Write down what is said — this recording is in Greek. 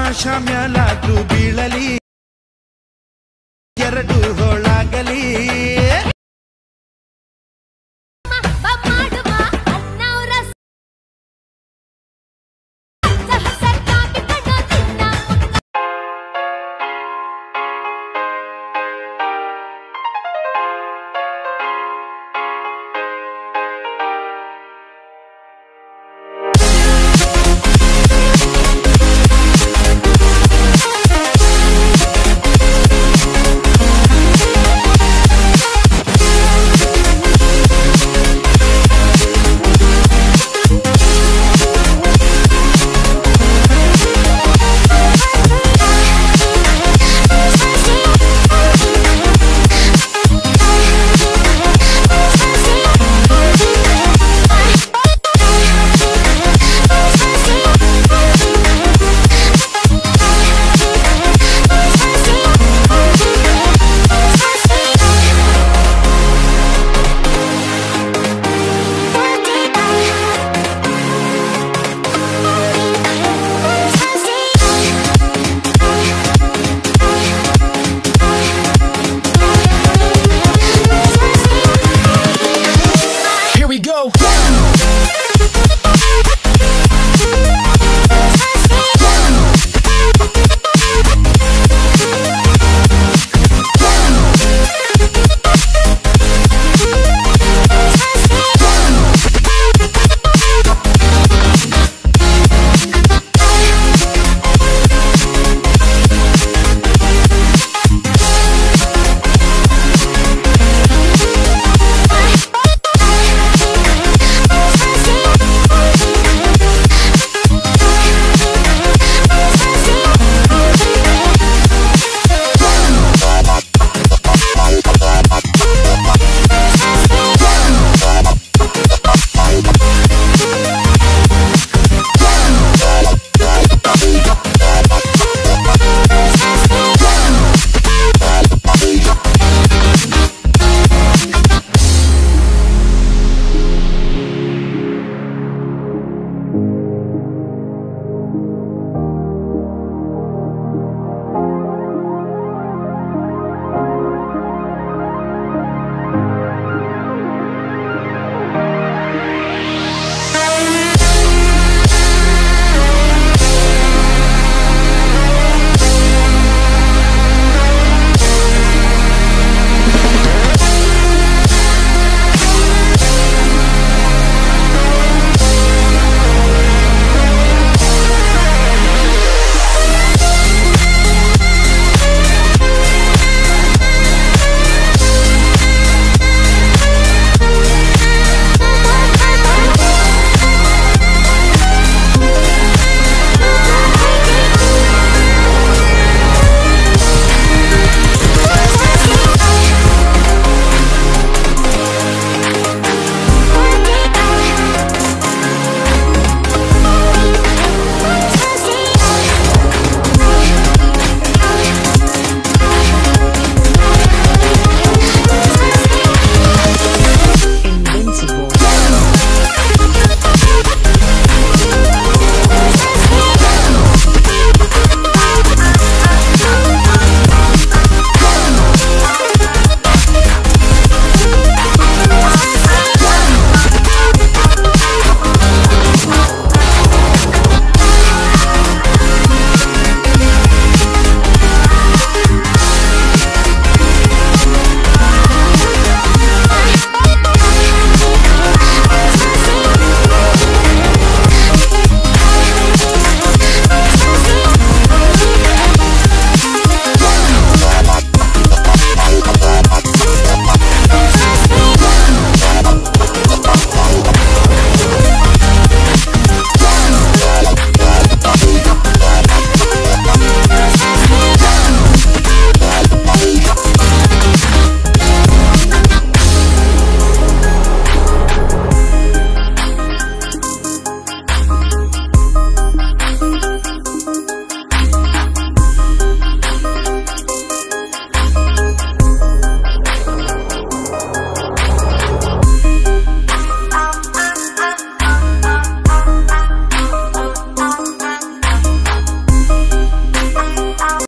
ಆಕಾಶ ಮ್ಯಾಲಾದ್ರೂ ಬೀಳಲಿ ಎರಡು ಹೊಳಾಗಲಿ